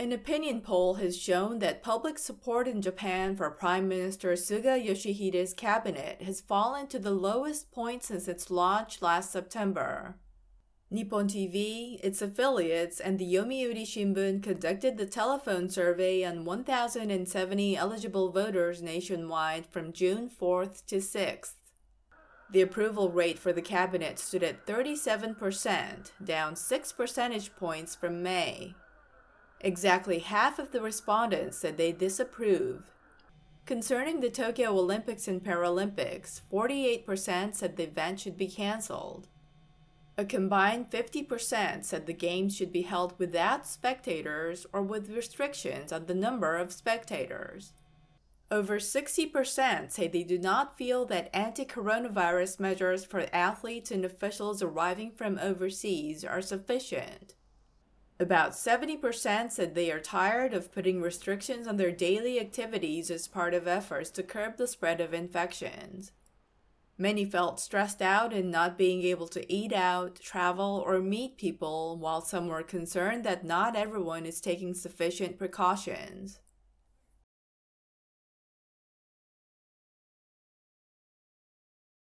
An opinion poll has shown that public support in Japan for Prime Minister Suga Yoshihide's cabinet has fallen to the lowest point since its launch last September. Nippon TV, its affiliates, and the Yomiuri Shimbun conducted the telephone survey on 1,070 eligible voters nationwide from June 4th to 6th. The approval rate for the cabinet stood at 37%, down 6 percentage points from May. Exactly half of the respondents said they disapprove. Concerning the Tokyo Olympics and Paralympics, 48% said the event should be cancelled. A combined 50% said the games should be held without spectators or with restrictions on the number of spectators. Over 60% say they do not feel that anti coronavirus measures for athletes and officials arriving from overseas are sufficient. About 70% said they are tired of putting restrictions on their daily activities as part of efforts to curb the spread of infections. Many felt stressed out in not being able to eat out, travel, or meet people, while some were concerned that not everyone is taking sufficient precautions.